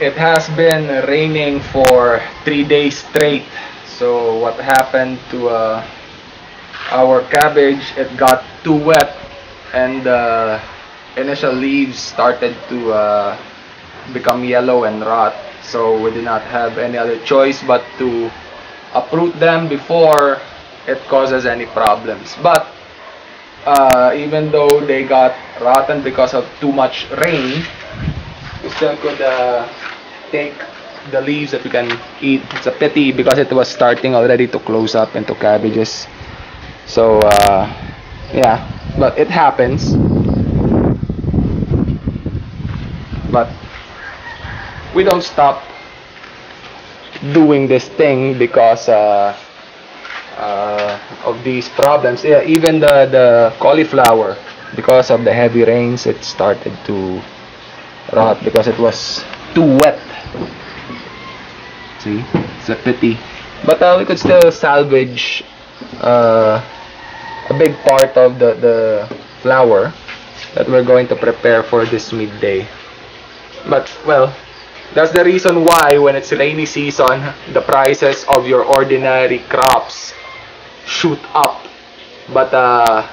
it has been raining for three days straight. So what happened to uh, our cabbage? It got too wet, and the initial leaves started to uh, become yellow and rot. So we did not have any other choice but to uproot them before it causes any problems. But uh, even though they got rotten because of too much rain, still could uh, take the leaves that we can eat. It's a pity because it was starting already to close up into cabbages. So uh, yeah, but it happens. But we don't stop doing this thing because uh, uh, of these problems. Yeah, even the, the cauliflower, because of the heavy rains, it started to rot because it was too wet. See, it's a pity. But uh, we could still salvage uh, a big part of the, the flower that we're going to prepare for this midday. But, well, that's the reason why when it's rainy season, the prices of your ordinary crops shoot up. But uh,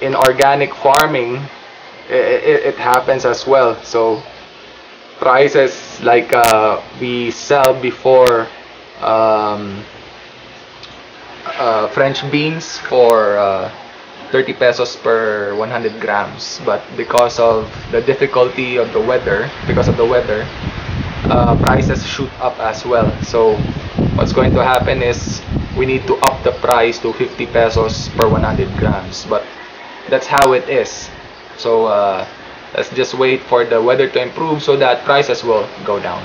in organic farming, it, it, happens as well. So prices like uh, we sell before um, uh, French beans for uh, 30 pesos per 100 grams. But because of the difficulty of the weather because of the weather uh, prices shoot up as well. So what's going to happen is we need to up the price to 50 pesos per 100 grams. But that's how it is so uh, let's just wait for the weather to improve so that prices will go down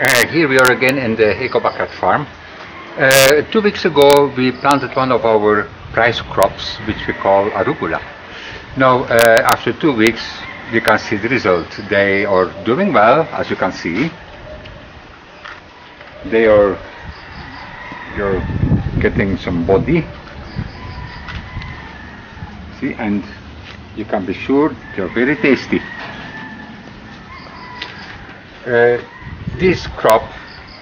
uh, here we are again in the Eco Backyard farm uh, two weeks ago we planted one of our price crops, which we call arugula. Now, uh, after two weeks, you can see the result. They are doing well, as you can see. They are you're getting some body. See, and you can be sure they're very tasty. Uh, this crop,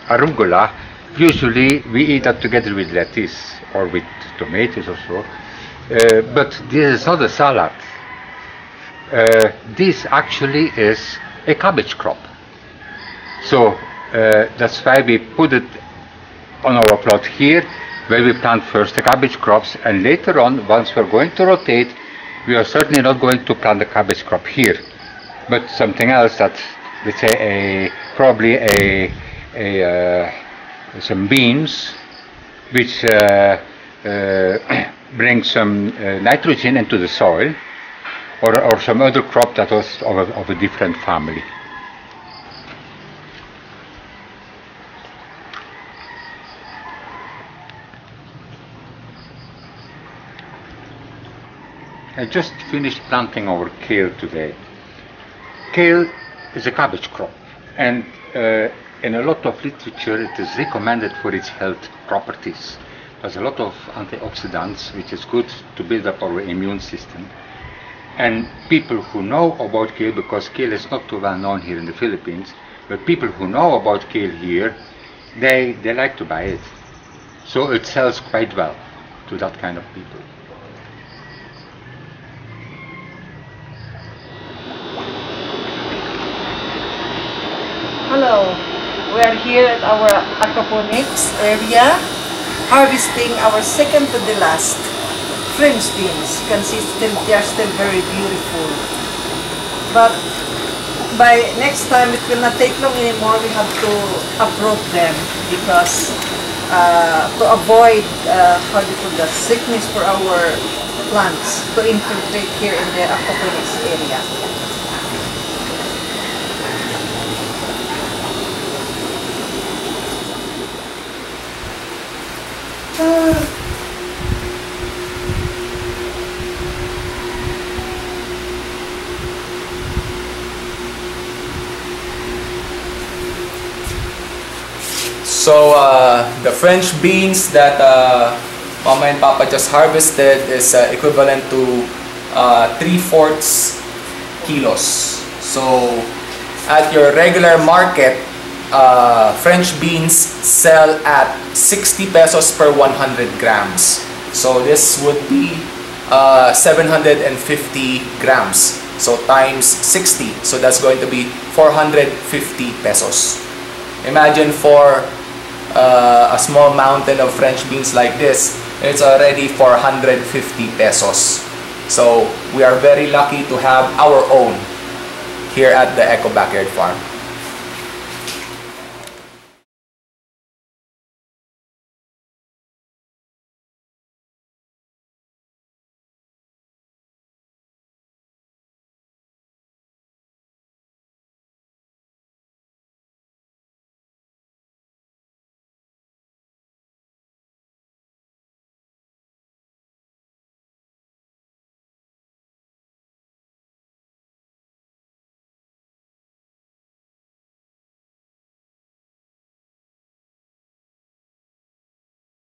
arugula, usually we eat that together with lettuce or with tomatoes or so. Uh, but this is not a salad. Uh, this actually is a cabbage crop. So uh, that's why we put it on our plot here, where we plant first the cabbage crops, and later on, once we're going to rotate, we are certainly not going to plant the cabbage crop here, but something else that, let's say, a probably a, a uh, some beans, which uh, uh, bring some uh, nitrogen into the soil or, or some other crop that was of a, of a different family. I just finished planting our kale today. Kale is a cabbage crop and uh, in a lot of literature it is recommended for its health properties has a lot of antioxidants, which is good to build up our immune system. And people who know about kale, because kale is not too well known here in the Philippines, but people who know about kale here, they, they like to buy it. So it sells quite well to that kind of people. We are here at our aquaponics area harvesting our second to the last French beans. You can see still, they are still very beautiful. But by next time, it will not take long anymore. We have to uproot them because uh, to avoid uh, how do you put the sickness for our plants to infiltrate here in the aquaponics area. So uh, the French beans that uh, Mama and Papa just harvested is uh, equivalent to uh, 3 fourths kilos. So at your regular market, uh, French beans sell at 60 pesos per 100 grams. So this would be uh, 750 grams. So times 60. So that's going to be 450 pesos. Imagine for uh, a small mountain of French beans like this, it's already 450 pesos. So we are very lucky to have our own here at the Eco Backyard Farm.